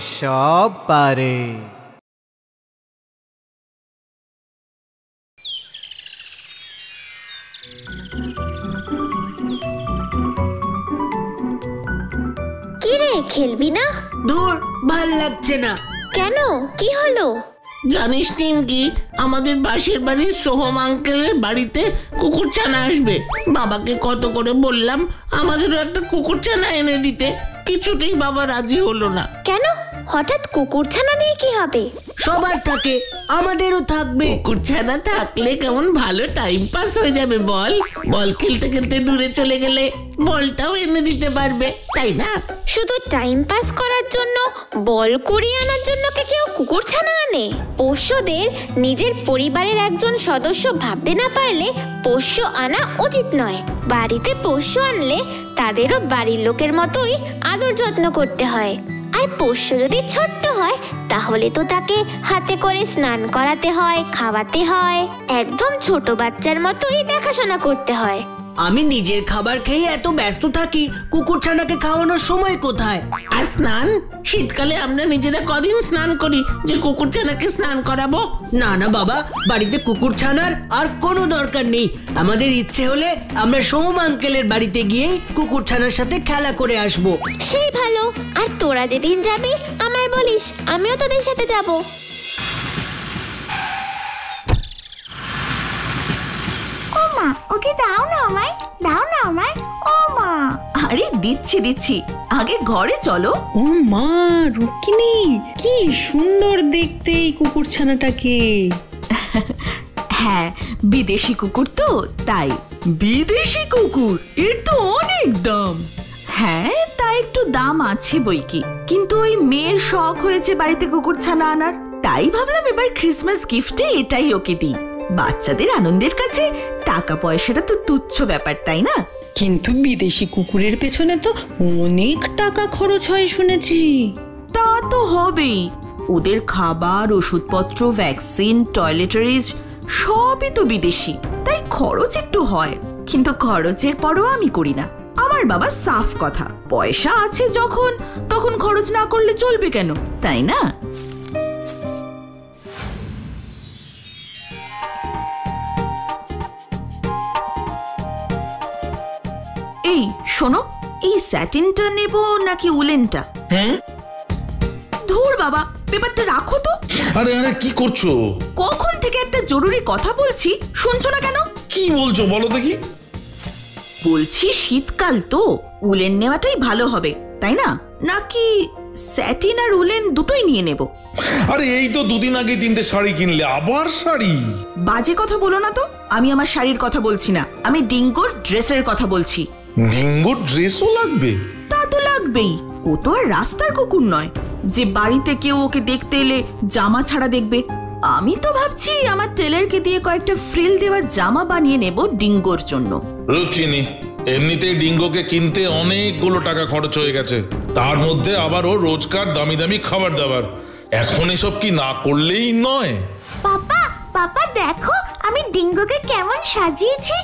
সব পারে। কি রে খেলবি না? দূর ভালো লাগছে না। কেন? কি হলো? জানিস কি আমাদের পাশের বাড়ির সোহম আঙ্কেলের বাড়িতে কুকুর ছানা আসবে। বাবাকে কত করে বললাম আমাদেরও একটা কুকুর ছানা এনে দিতে। কিছুতেই বাবা রাজি হলো না। কেন? হঠাৎ কুকুর ছানা দিয়ে কি হবে? সবার থাকে আমাদেরও থাকবে। কুকুর ছানা থাকলে কেমন ভালো টাইম পাস হয়ে যাবে বল। বল খেলতে খেলতে দূরে চলে গেলে বলটাও এনে দিতে পারবে তাই না? শুধু টাইম পাস করার জন্য বল কুড়িয়ে আনার জন্য কি কেউ কুকুর ছানা আনে? পোষ্যদের নিজের পরিবারের একজন সদস্য ভাবতে না পারলে পোষ্য আনা উচিত নয়। বাড়িতে পোষ্য আনলে তাদেরও বাড়ির লোকের মতোই আদর যত্ন করতে হয়। আর পোষ্য যদি ছোট্ট হয় তাহলে তো তাকে হাতে করে স্নান করাতে হয় খাওয়াতে হয়। একদম ছোট বাচ্চার মতোই দেখাশোনা করতে হয়। আমি নিজের খাবার খেয়ে এত ব্যস্ত থাকি কুকুর ছানাকে খাওয়ানোর সময় কোথায়? আর স্নান? শীতকালে আমরা নিজেরা কদিন স্নান করি যে কুকুর ছানাকে স্নান করাবো? না না বাবা বাড়িতে কুকুর ছানার আর কোনো দরকার নেই। আমাদের ইচ্ছে হলে আমরা সোম আঙ্কেলের বাড়িতে গিয়েই কুকুর ছানার সাথে খেলা করে আসব। সেই ভালো। আর তোরা যেদিন যাবি আমায় বলিস আমিও তোদের সাথে যাব। ও মা ওকে দাও না আমায় দাও না আমায়। ও মা। আরে দিচ্ছি দিচ্ছি। আগে ঘরে চলো। ও মা রুকিনি কি সুন্দর দেখতে এই কুকুর ছানাটাকে হ্যাঁ বিদেশি কুকুর তো তাই। বিদেশি কুকুর এর তো অনেক দাম। হ্যাঁ একটু দাম আছে বই কি। কিন্তু ওই মেয়ের শখ হয়েছে বাড়িতে কুকুর ছানা আনার। তাই ভাবলাম এবার ক্রিসমাস গিফটে এটাই ওকে দিই। বাচ্চাদের আনন্দের কাছে টাকা পয়সাটা তো তুচ্ছ ব্যাপার তাই না? কিন্তু বিদেশি কুকুরের পেছনে তো অনেক টাকা খরচ হয় শুনেছি। তা তো হবেই। ওদের খাবার ওষুধপত্র ভ্যাকসিন টয়লেটারিজ সবই তো বিদেশি। তাই খরচ একটু হয়। কিন্তু খরচের পরও আমি করি না। আমার বাবা সাফ কথা। পয়সা আছে যখন তখন খরচ না করলে চলবে কেন তাই না? এই শোনো এই স্যাটিনটা নেব নাকি উলেনটা? হ্যাঁ? ধুর বাবা পেপারটা রাখো তো। আরে আরে কি করছ? কখন থেকে একটা জরুরি কথা বলছি শুনছো না কেন? কি বলছো বলো দেখি। বলছি শীতকাল তো উলেন নেওয়াটাই ভালো হবে তাই না? নাকি স্যাটিন আর উলেন দুটোই নিয়ে নেব? আরে এই তো দুদিন আগে তিনটে শাড়ি কিনলে আবার শাড়ি? বাজে কথা বলো না তো আমি আমার শাড়ির কথা বলছি না আমি ডিঙ্গোর ড্রেসের কথা বলছি। ডিঙ্গোর ড্রেসও লাগবে? তা তো লাগবেই ও তো আর রাস্তার কুকুর নয় যে বাড়িতে কেউ ওকে দেখতে এলে জামা ছাড়া দেখবে। আমি তো ভাবছি আমার টেলারকে দিয়ে কয়েকটা ফ্রিল দেওয়া জামা বানিয়ে নেব ডিঙ্গোর জন্য। রুখিনি এমনিতেই ডিঙ্গোকে কিনতে অনেকগুলো টাকা খরচ হয়ে গেছে। তার মধ্যে আবার ও রোজকার দামি দামি খাবার দাবার। এখন এসব কি না করলেই নয়? পাপা পাপা দেখো আমি ডিঙ্গোকে কেমন সাজিয়েছি।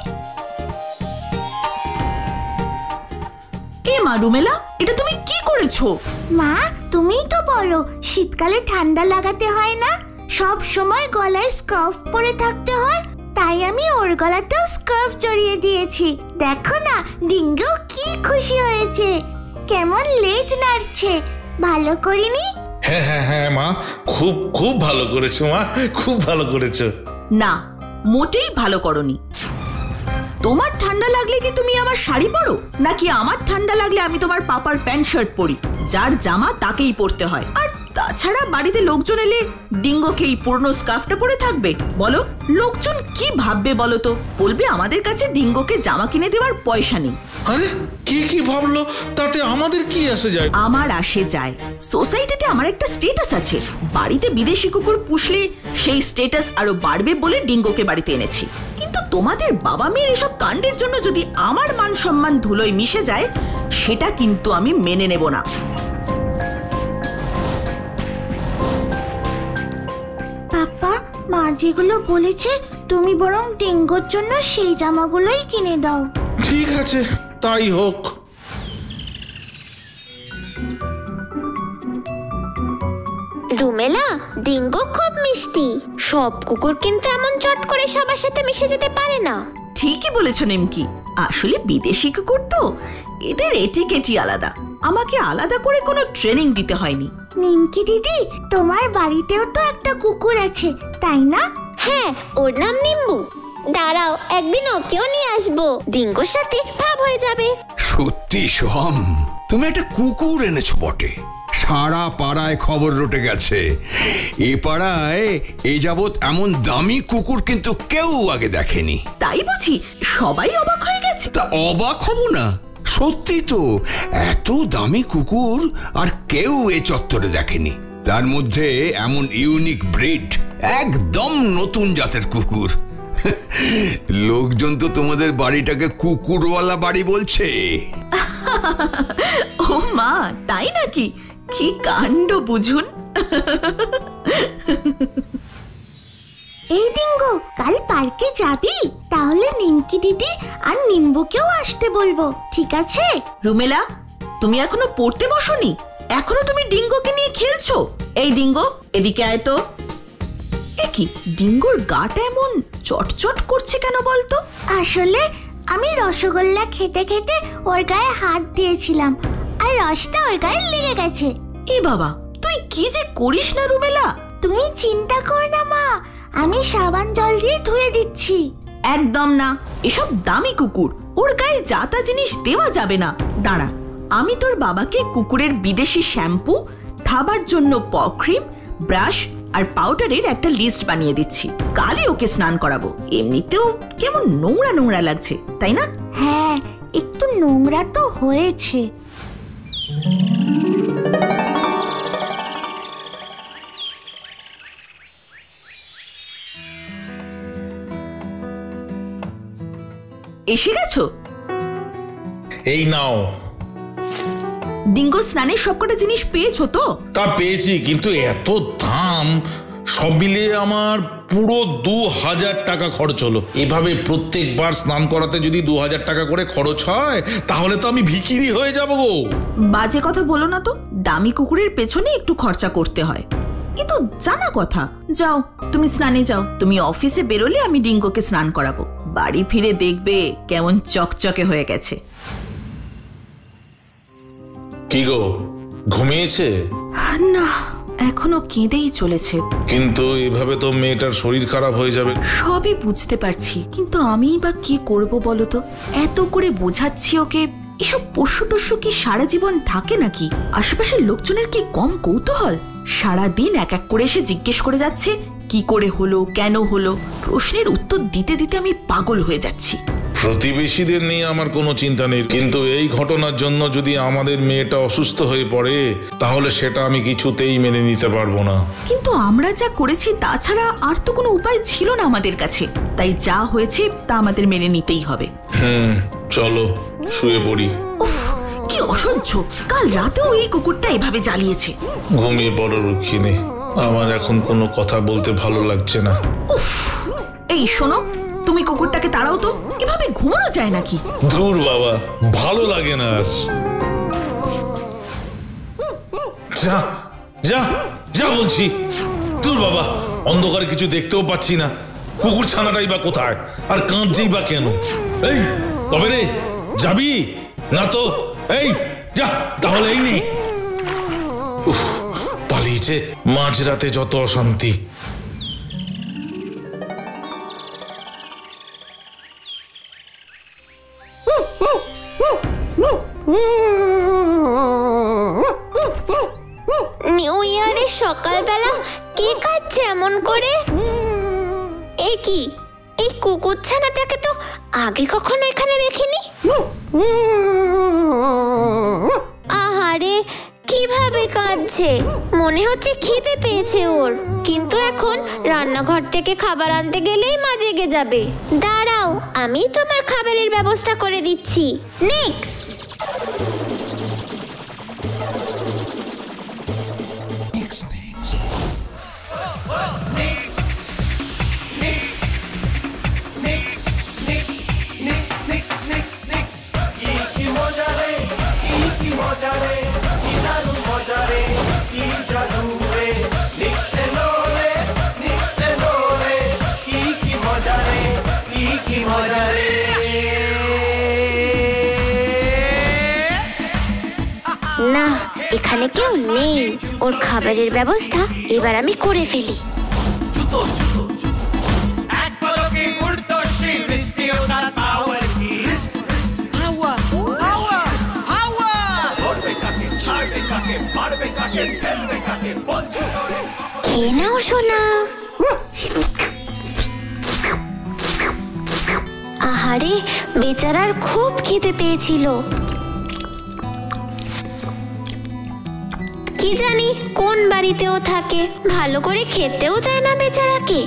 এ মা রুমেলা এটা তুমি কি করেছ? মা তুমিই তো বলো শীতকালে ঠান্ডা লাগাতে হয় না? সব সময় গলায় স্কার্ফ পরে থাকতে হয়। তাই আমি ওর গলাতেও স্কার্ফ জড়িয়ে দিয়েছি। দেখো না ডিঙ্গো কি খুশি হয়েছে। কেমন লেজ নাড়ছে। ভালো করিনি? হ্যাঁ হ্যাঁ হ্যাঁ মা খুব খুব ভালো করেছ মা খুব ভালো করেছ। না মোটেই ভালো করনি। তোমার ঠান্ডা লাগলে কি তুমি আমার শাড়ি পরো? নাকি আমার ঠান্ডা লাগলে আমি তোমার পাপার প্যান্ট শার্ট পরি? যার জামা তাকেই পরতে হয়। আর তাছাড়া বাড়িতে লোকজন এলে ডিঙ্গোকে এই পুরনো স্কার্ফটা পরে থাকবে। বলো লোকজন কি ভাববে বলো তো? বলবে আমাদের কাছে ডিঙ্গোকে জামা কিনে দেওয়ার পয়সা নেই। আরে কি কি ভাবলো? তাতে আমাদের কি আসে যায়? আমার আসে যায়। সোসাইটিতে আমার একটা স্টেটাস আছে। বাড়িতে বিদেশি কুকুর পুষলে সেই স্টেটাস আরও বাড়বে বলে ডিঙ্গোকে বাড়িতে এনেছি। কিন্তু তোমাদের বাবা মেয়ের এসব কাণ্ডের জন্য যদি আমার মান সম্মান ধুলোয় মিশে যায় সেটা কিন্তু আমি মেনে নেব না। মা যেগুলো বলেছে তুমি বরং ডিঙ্গোর জন্য সেই জামাগুলোই কিনে দাও। ঠিক আছে তাই হোক। রুমেলা ডিঙ্গো খুব মিষ্টি। সব কুকুর কিন্তু এমন চট করে সবার সাথে মিশে যেতে পারে না। ঠিকই বলেছ নিমকি। আসলে বিদেশি কুকুর তো এদের এটিকেটি আলাদা। আমাকে আলাদা করে কোনো ট্রেনিং দিতে হয়নি। নিমকি দিদি তোমার বাড়িতেও তো একটা কুকুর আছে তাই না? হ্যাঁ ওর নাম নিম্বু। দাঁড়াও একদিন ওকেও নিয়ে আসব। ডিঙ্গোর সাথে ভাব হয়ে যাবে। সত্যি সোহম? তুমি একটা কুকুর এনেছো বটে। সারা পাড়ায় খবর রটে গেছে। এ পাড়ায় এ যাবৎ এমন দামি কুকুর কিন্তু কেউ আগে দেখেনি। তাই বুঝি সবাই অবাক হয়ে গেছে। তা অবাক হব না? সত্যি তো এত দামি কুকুর আর কেউ এ চত্বরে দেখেনি। তার মধ্যে এমন ইউনিক ব্রিড একদম নতুন জাতের কুকুর। লোকজন তো তোমাদের বাড়িটাকে কুকুরওয়ালা বাড়ি বলছে। ও মা তাই নাকি? কি কাণ্ড বুঝুন। এই ডিঙ্গো কাল পার্কে যাবি? তাহলে নিমকি দিদি আর নিম্বুকেও আসতে বলব ঠিক আছে? রুমেলা তুমি এখনও পড়তে বসনি? এখনও তুমি ডিঙ্গোকে নিয়ে খেলছো? এই ডিঙ্গো এদিকে আয় তো। এ কি ডিঙ্গোর গাটা এমন চটচট করছে কেন বলতো? আসলে আমি রসগোল্লা খেতে খেতে ওর গায়ে হাত দিয়েছিলাম আর রসটা ওর গায়ে লেগে গেছে। এ বাবা তুই কি যে করিস না রুমেলা তুমি চিন্তা কর না মা আমি সাবান জল দিয়ে ধুয়ে দিচ্ছি। একদম না এসব দামি কুকুর ওর গায়ে যাতা জিনিস দেওয়া যাবে না। দাঁড়া আমি তোর বাবাকে কুকুরের বিদেশি শ্যাম্পু খাবার জন্য পক্রিম ব্রাশ আর পাউডারের একটা লিস্ট বানিয়ে দিচ্ছি। কালই ওকে স্নান করাবো। এমনিতেও কেমন নোংরা নোংরা লাগছে তাই না? হ্যাঁ একটু নোংরা তো হয়েছে। এসে গেছো? এই নাও। ডিঙ্গো স্নানের সবকটা জিনিস পেয়েছ তো? তা পেয়েছি কিন্তু এত দাম? সব মিলিয়ে আমার পুরো দু হাজার টাকা খরচ হলো। এভাবে প্রত্যেকবার স্নান করাতে যদি দু হাজার টাকা করে খরচ হয় তাহলে তো আমি ভিকিরি হয়ে যাব গো। বাজে কথা বলো না তো। দামি কুকুরের পেছনে একটু খরচা করতে হয়। এ তো জানা কথা। যাও তুমি স্নানে যাও। তুমি অফিসে বেরোলে আমি ডিঙ্গোকে স্নান করাবো। বাড়ি ফিরে দেখবে কেমন চকচকে হয়ে গেছে। কি গো ঘুমিয়েছে? না এখনও কেঁদেই চলেছে। কিন্তু এভাবে তো মেয়েটার শরীর খারাপ হয়ে যাবে। সবই বুঝতে পারছি কিন্তু আমিই বা কি করব বলো তো? এত করে বোঝাচ্ছি ওকে এসব পশু টস্যু কি সারা জীবন থাকে নাকি? আশেপাশের লোকজনের কি কম কৌতূহল? সারা দিন এক এক করে এসে জিজ্ঞেস করে যাচ্ছে কি করে হলো কেন হলো? প্রশ্নের উত্তর দিতে দিতে আমি পাগল হয়ে যাচ্ছি। প্রতিবেশীদের নিয়ে আমার কোনো চিন্তা নেই। কিন্তু এই ঘটনার জন্য যদি আমাদের মেয়েটা অসুস্থ হয়ে পড়ে তাহলে সেটা আমি কিছুতেই মেনে নিতে পারব না। কিন্তু আমরা যা করেছি তাছাড়া আর তো কোনো উপায় ছিল না আমাদের কাছে। তাই যা হয়েছে তা আমাদের মেনে নিতেই হবে। হুম চলো শুয়ে পড়ি। উফ কি অসহ্য। কাল রাতেও এই কুকুরটা এভাবে জ্বালিয়েছে। ঘুমিয়ে পড়ো রক্ষিণী আমার এখন কোনো কথা বলতে ভালো লাগছে না। এই শোনো তুমি কুকুরটাকে তাড়াও তো। এভাবে ঘুমানো যায় নাকি? ধুর বাবা ভালো লাগে না আর যা যা যা বলছি। দূর বাবা অন্ধকারে কিছু দেখতেও পাচ্ছি না। কুকুর ছানাটাই বা কোথায়? আর কাঁদছেই বা কেন? এই তবে রে যাবি? না তো এই যা তাহলে এই নে। উফ, পালিয়েছে মাঝরাতে যত অশান্তি। করে? এ কি? এই কুকুর ছানাটাকে তো আগে কখনো এখানে দেখিনি? আহারে কীভাবে কাঁদছে? মনে হচ্ছে খিদে পেয়েছে ওর। কিন্তু এখন রান্নাঘর থেকে খাবার আনতে গেলেই মা জেগে যাবে। দাঁড়াও আমি তোমার খাবারের ব্যবস্থা করে দিচ্ছি। নেক্সট নেই। ওর খাবারের ব্যবস্থা এবার আমি করে ফেলি। খেয়ে নাও, সোনা। আহারে, বেচারার খুব খিদে পেয়েছিল। কি জানি কোন বাড়িতেও থাকে। ভালো করে খেতেও দেয় না বেচারাকে।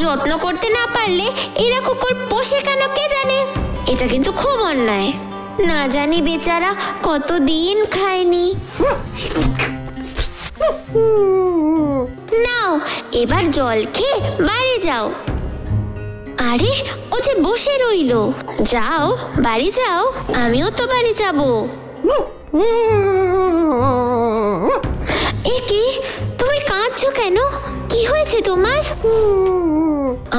যত্ন করতে না পারলে এরা কুকুর পোষে কেন কে জানে? এটা কিন্তু খুব অন্যায়। না জানি বেচারা কতদিন খায়নি। নাও, এবার জল খেয়ে বাড়ি যাও। আরে, ও যে বসে রইল। যাও, বাড়ি যাও, আমিও তো বাড়ি যাব। এ কি? তুমি কাঁদছো কেন? কি হয়েছে তোমার?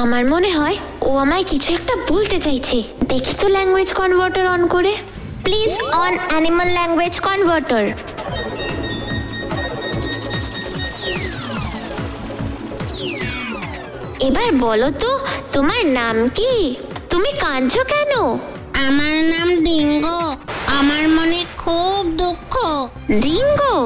আমার মনে হয় ও আমায় কিছু একটা বলতে চাইছে। দেখি তো ল্যাঙ্গুয়েজ কনভার্টার অন করে। Please on animal language converter এবার বলো তো তোমার নাম কি? তুমি কাঁদছো কেন? আমার নাম ডিঙ্গো। আমার মনে খুব দুঃখ। ডিঙ্গো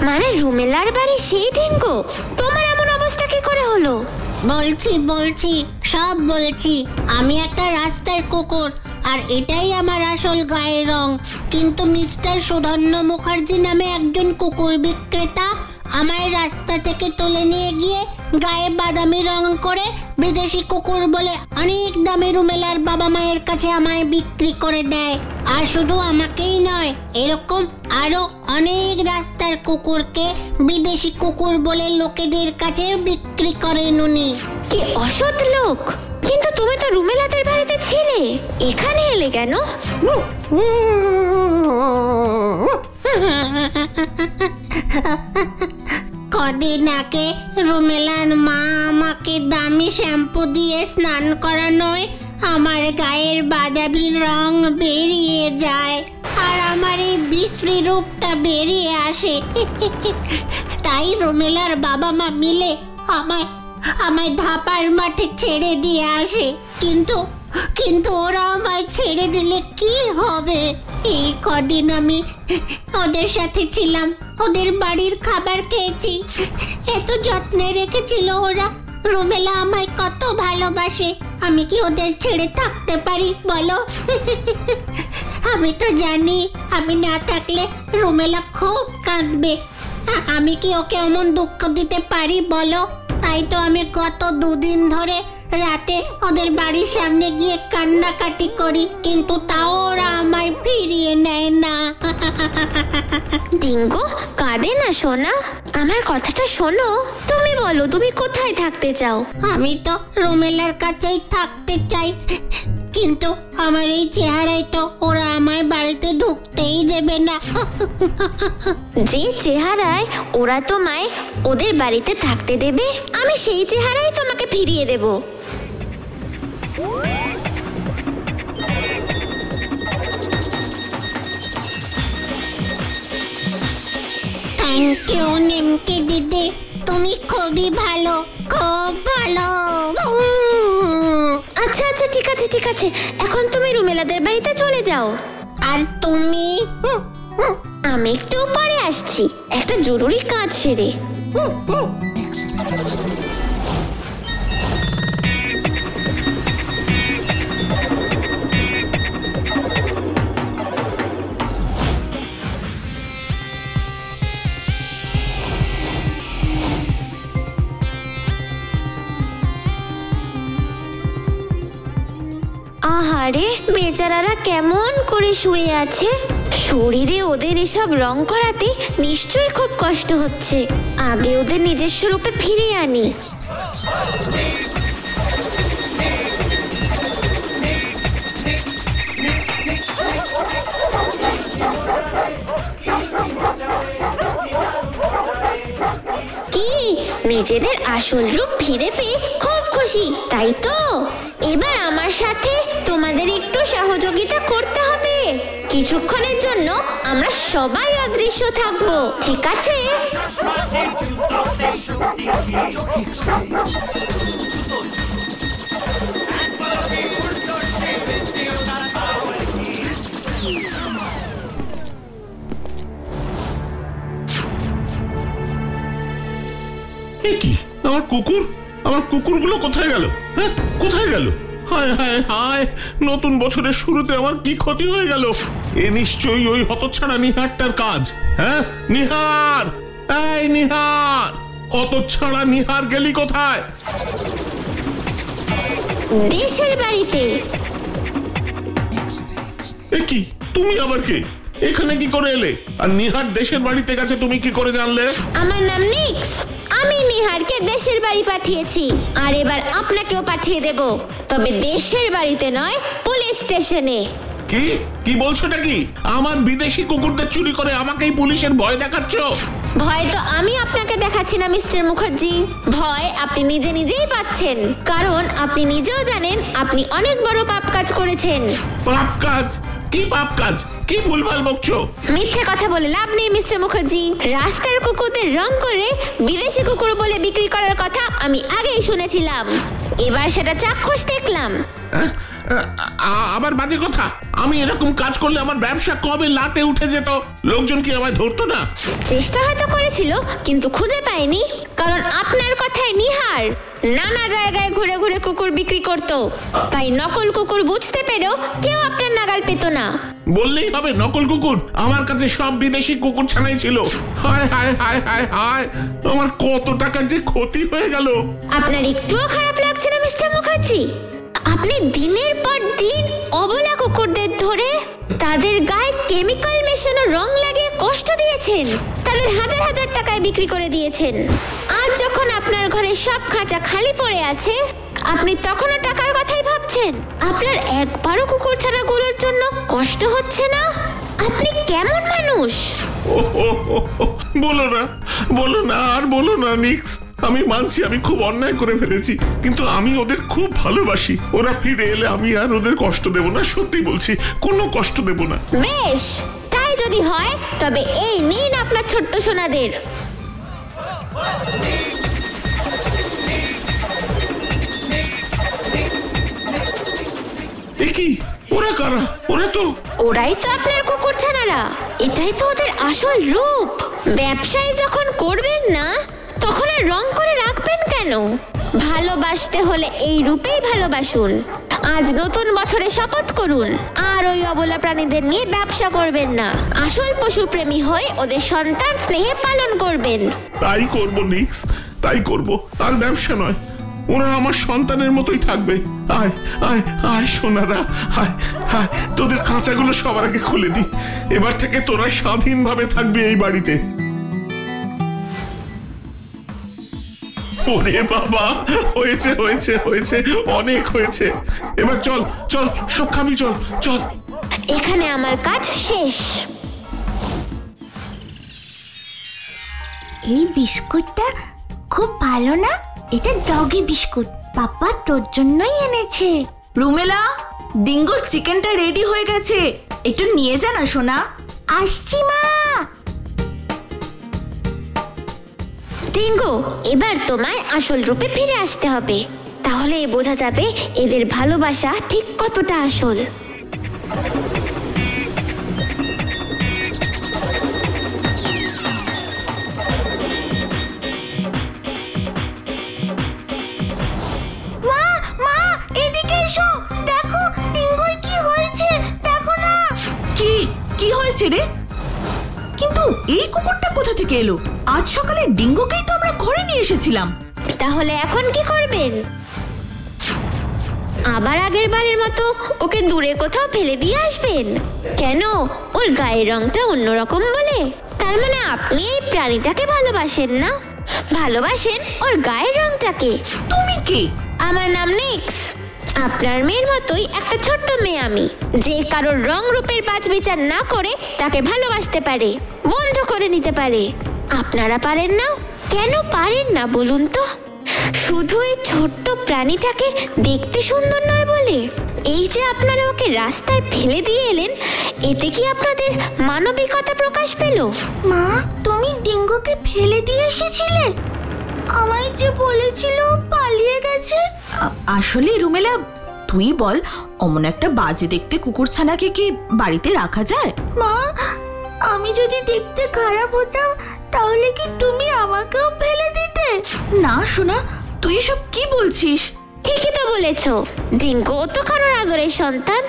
মানে রুমেলার বাড়ি সেই ডিঙ্গো তোমার এমন অবস্থা কি করে হলো? বলছি বলছি সব বলছি। আমি একটা রাস্তার কুকুর আর এটাই আমার আসল গায়ের রং। কিন্তু মিস্টার সুধন্য মুখার্জি নামে একজন কুকুর বিক্রেতা আমায় রাস্তা থেকে তুলে নিয়ে গিয়ে গায়ে বাদামি রং করে বিদেশি কুকুর বলে অনেক দামে রুমেলার বাবা মায়ের কাছে আমায় বিক্রি করে দেয়। আর শুধু আমাকেই নয় এরকম আরও অনেক রাস্তার কুকুরকে বিদেশি কুকুর বলে লোকেদের কাছে বিক্রি করেন উনি। কি অসৎ লোক। কিন্তু তুমি তো রুমেলাদের বাড়িতে ছিলে। এখানে এলে কেন? কদিন আগে রুমেলার মা আমাকে দামি শ্যাম্পু দিয়ে স্নান করানোয় আমার গায়ের বাদামি রং বেরিয়ে যায় আর আমার এই বিশ্রী রূপটা বেরিয়ে আসে। তাই রোমেলার বাবা মা মিলে আমায় আমায় ধাপার মাঠে ছেড়ে দিয়ে আসে। কিন্তু কিন্তু ওরা আমায় ছেড়ে দিলে কি হবে? এই কদিন আমি ওদের সাথে ছিলাম, ওদের বাড়ির খাবার খেয়েছি। এত যত্নে রেখেছিল ওরা। রুমেলা আমায় কত ভালোবাসে। আমি কি ওদের ছেড়ে থাকতে পারি, বলো? আমি তো জানি, আমি না থাকলে রুমেলা খুব কাঁদবে। আমি কি ওকে এমন দুঃখ দিতে পারি, বলো? তাই তো আমি কত দুদিন ধরে রাতে ওদের বাড়ির সামনে গিয়ে কান্নাকাটি করি কিন্তু তাও ওরা আমায় ফিরিয়ে নেয় না। ডিঙ্গো কাঁদে না সোনা। আমার কথাটা শোনো। তুমি বলো তুমি কোথায় থাকতে চাও? আমি তো রুমেলার কাছেই থাকতে চাই কিন্তু আমার এই চেহারায় তো ওরা আমায় বাড়িতে ঢুকতেই দেবে না। যে চেহারায় ওরা তোমায় ওদের বাড়িতে থাকতে দেবে আমি সেই চেহারাই তোমাকে ফিরিয়ে দেব। নেমকে নিমকে দিদি তুমি খুবই ভালো খুব ভালো। আচ্ছা আচ্ছা ঠিক আছে ঠিক আছে। এখন তুমি রুমেলাদের বাড়িতে চলে যাও। আর তুমি? আমি একটু পরে আসছি। একটা জরুরি কাজ সেরে। আহারে, বেচারারা কেমন করে শুয়ে আছে? শরীরে ওদের এসব রং করাতে নিশ্চয়ই খুব কষ্ট হচ্ছে। আগে ওদের নিজস্ব রূপে ফিরিয়ে আনি। কি? নিজেদের আসল রূপ ফিরে পেয়ে খুব খুশি, তাই তো? এবার আমার সাথে তোমাদের একটু সহযোগিতা করতে হবে। কিছুক্ষণের জন্য আমরা সবাই অদৃশ্য থাকব, ঠিক আছে? কি? আমার কুকুর? আমার কুকুরগুলো কোথায় গেল? কোথায় গেল? হায় হায় হায় নতুন বছরের শুরুতে আমার কি ক্ষতি হয়ে গেল? এ নিশ্চয়ই ওই হতচ্ছাড়া নিহারটার কাজ হ্যাঁ? নিহার! এই নিহার! হতচ্ছাড়া নিহার গেলি কোথায়? দেশের বাড়িতে। এ কি? তুমি আবার কে? এখানে কি করে এলে? আর নিহার দেশের বাড়িতে গেছে তুমি কি করে জানলে? আমার নাম নিক্স। আমি নিহারকে দেশের বাড়ি পাঠিয়েছি। আর এবার আপনাকেও পাঠিয়ে দেব। তবে দেশের বাড়িতে নয় পুলিশ স্টেশনে। কি? কি বলছো কি? আমার বিদেশি কুকুরদের চুরি করে আমাকেই পুলিশের ভয় দেখাচ্ছ? ভয় তো আমি আপনাকে দেখাচ্ছি না মিস্টার মুখার্জি। ভয় আপনি নিজে নিজেই পাচ্ছেন। কারণ আপনি নিজেও জানেন আপনি অনেক বড় পাপ কাজ করেছেন। পাপ কাজ? কি পাপ কাজ? কি ভুলভাল বকছো? মিথ্যে কথা বলে লাভ নেই, মিস্টার মুখার্জি। রাস্তার কুকুরদের রং করে বিদেশি কুকুর বলে বিক্রি করার কথা আমি আগেই শুনেছিলাম। এবার সেটা চাক্ষুষ দেখলাম। আবার বাজে কথা। আমি এরকম কাজ করলে আমার ব্যবসা কবে লাটে উঠে যেত? লোকজন কি আমায় ধরতো না? চেষ্টা হয়তো করেছিল কিন্তু খুঁজে পায়নি। কারণ আপনার কথায় নিহার নানা জায়গায় ঘুরে ঘুরে কুকুর বিক্রি করত। তাই নকল কুকুর বুঝতে পেরেও কেউ আপনার নাগাল পেত না। বললেই হবে নকল কুকুর। আমার কাছে সব বিদেশি কুকুর ছানাই ছিল। হায় হায় হায় হায় হায় আমার কত টাকার যে ক্ষতি হয়ে গেল। আপনার একটুও খারাপ লাগছে না মিস্টার মুখার্জি? আপনি দিনের পর দিন অবলা কুকুরদের ধরে তাদের গায়ে কেমিক্যাল মেশানো রং লাগিয়ে কষ্ট দিয়েছেন। তাদের হাজার হাজার টাকায় বিক্রি করে দিয়েছেন। আজ যখন আপনার ঘরে সব খাঁচা খালি পড়ে আছে, আপনি তখনও টাকার কথাই ভাবছেন, আপনার একবারও কুকুর ছানাগুলোর জন্য কষ্ট হচ্ছে না? আপনি কেমন মানুষ? বলো না বলো না, আর বলো না, নিক্স। আমি মানছি আমি খুব অন্যায় করে ফেলেছি কিন্তু আমি ওদের খুব ভালোবাসি। ওরা ফিরে এলে আমি আর ওদের কষ্ট দেব না সত্যি বলছি কোনো কষ্ট দেব না। বেশ তাই যদি হয় তবে এই নিন আপনার ছোট্ট সোনাদের। কি? ওরা কারা? ওরা তো ওরাই তো আপনার কুকুর ছানারা এটাই তো ওদের আসল রূপ। ব্যবসায় যখন করবেন না তখন আর রং করে রাখবেন কেন? ভালোবাসতে হলে এই রূপেই ভালোবাসুন। আজ নতুন বছরে শপথ করুন। আর ওই অবলা প্রাণীদের নিয়ে ব্যবসা করবেন না। আসল পশুপ্রেমী হয়ে ওদের সন্তান স্নেহে পালন করবেন। তাই করব, নিক্স। তাই করব। আর ব্যবসা নয়। ওরা আমার সন্তানের মতোই থাকবে। আয় আয় আয়, সোনারা। আয় আয়, তোদের কাঁচাগুলো সবার আগে খুলে দি। এবার থেকে তোরা স্বাধীনভাবে থাকবি এই বাড়িতে। ওরে বাবা হয়েছে হয়েছে হয়েছে অনেক হয়েছে। এবার চল চল সব খাবি চল চল। এখানে আমার কাজ শেষ। এই বিস্কুটটা খুব ভালো না? এটা ডগি বিস্কুট। পাপা তোর জন্যই এনেছে। রুমেলা ডিঙ্গোর চিকেনটা রেডি হয়ে গেছে। একটু নিয়ে যা না সোনা। আসছি মা। টিঙ্গু এবার তোমায় আসল রূপে ফিরে আসতে হবে। তাহলে বোঝা যাবে এদের ভালোবাসা ঠিক কতটা আসল। মা মা এদিকে এসো। দেখো টিঙ্গুর কি হয়েছে? দেখো না। কি? কি হয়েছে রে? কিন্তু এই কুকুরটা কোথা থেকে এলো? আজ সকালে ডিঙ্গোকেই তো আমরা ঘরে নিয়ে এসেছিলাম। তাহলে এখন কি করবেন? আবার আগের বারের মতো ওকে দূরে কোথাও ফেলে দিয়ে আসবেন? কেন? ওর গায়ের রংটা অন্যরকম বলে। তার মানে আপনি এই প্রাণীটাকে ভালোবাসেন না? ভালোবাসেন ওর গায়ের রংটাকে। তুমি কে? আমার নাম নিক্স। আপনার মেয়ের মতোই একটা ছোট্ট মেয়ে আমি। যে কারোর রং রূপের বাজ বিচার না করে তাকে ভালোবাসতে পারে, বন্ধ করে নিতে পারে। আপনারা পারেন না? কেন পারেন না বলুন তো? শুধু এই ছোট্ট প্রাণীটাকে দেখতে সুন্দর নয় বলে? এই যে আপনারা ওকে রাস্তায় ফেলে দিয়ে এলেন, এতে কি আপনাদের মানবিকতা প্রকাশ পেল? মা, তুমি ডিঙ্গোকে ফেলে দিয়ে এসেছিলে? আমায় যে বলেছিল পালিয়ে গেছে। আসলে রুমেলা তুই বল অমন একটা বাজে দেখতে কুকুরছানাকে কি বাড়িতে রাখা যায়? মা আমি যদি দেখতে খারাপ হতাম তাহলে কি তুমি আমাকেও ফেলে দিতে? না শোনা তুই এসব কি বলছিস? ঠিকই তো বলেছ। ডিঙ্গো তো কারোর আদরের সন্তান।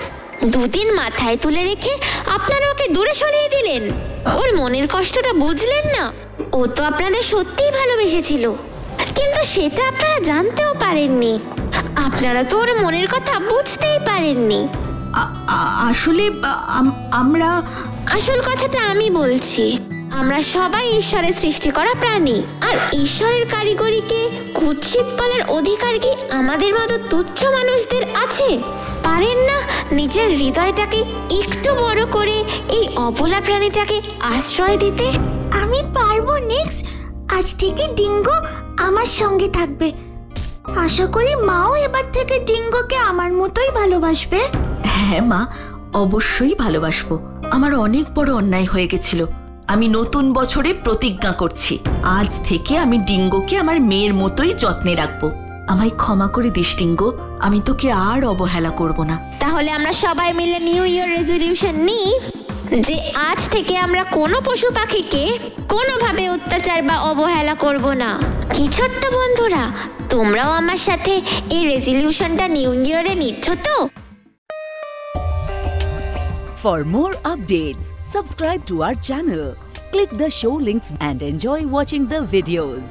দুদিন মাথায় তুলে রেখে আপনারা ওকে দূরে সরিয়ে দিলেন। ওর মনের কষ্টটা বুঝলেন না। ও তো আপনাদের সত্যিই ভালোবেসেছিল। কিন্তু সেটা আপনারা জানতেও পারেননি। আপনারা তো ওর মনের কথা বুঝতেই পারেননি। আসলে আমরা আসল কথাটা আমি বলছি আমরা সবাই ঈশ্বরের সৃষ্টি করা প্রাণী আর ঈশ্বরের কারিগরিকে কুৎসিত বলার অধিকার কি আমাদের মতো তুচ্ছ মানুষদের আছে? পারেন না নিজের হৃদয়টাকে একটু বড় করে এই অবলা প্রাণীটাকে আশ্রয় দিতে? আমি পারব নেক্সট আজ থেকে ডিঙ্গো আমার সঙ্গে থাকবে। আশা করি মাও এবার থেকে ডিঙ্গোকে আমার মতোই ভালোবাসবে। হ্যাঁ মা অবশ্যই ভালোবাসবো। আমার অনেক বড় অন্যায় হয়ে গেছিল। আমি নতুন বছরে প্রতিজ্ঞা করছি। আজ থেকে আমি ডিঙ্গোকে আমার মেয়ের মতোই যত্নে রাখব। আমায় ক্ষমা করে দিস ডিঙ্গো আমি তোকে আর অবহেলা করব না। তাহলে আমরা সবাই মিলে নিউ ইয়ার রেজলিউশন নিই। যে আজ থেকে আমরা কোনো পশু পাখিকে কোনোভাবে অত্যাচার বা অবহেলা করব না কি ছোট্ট বন্ধুরা তোমরাও আমার সাথে এই রেজলিউশনটা নিউ ইয়ারে নিচ্ছ তো For more updates, subscribe to our channel, click the show links and enjoy watching the videos.